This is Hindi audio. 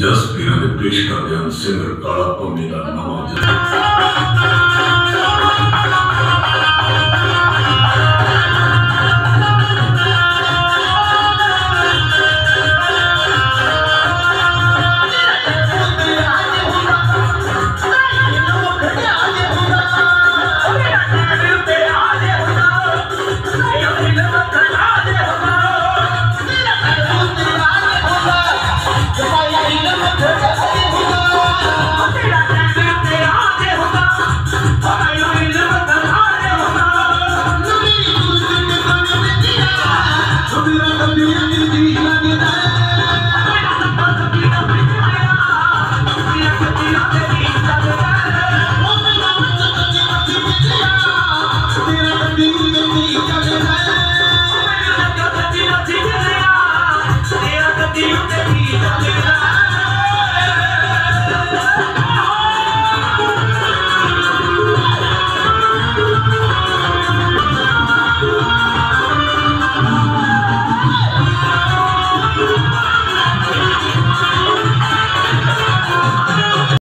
जस पीर पेश कर ध्यान सिमर काला मेरा नवा जस Hallelujah.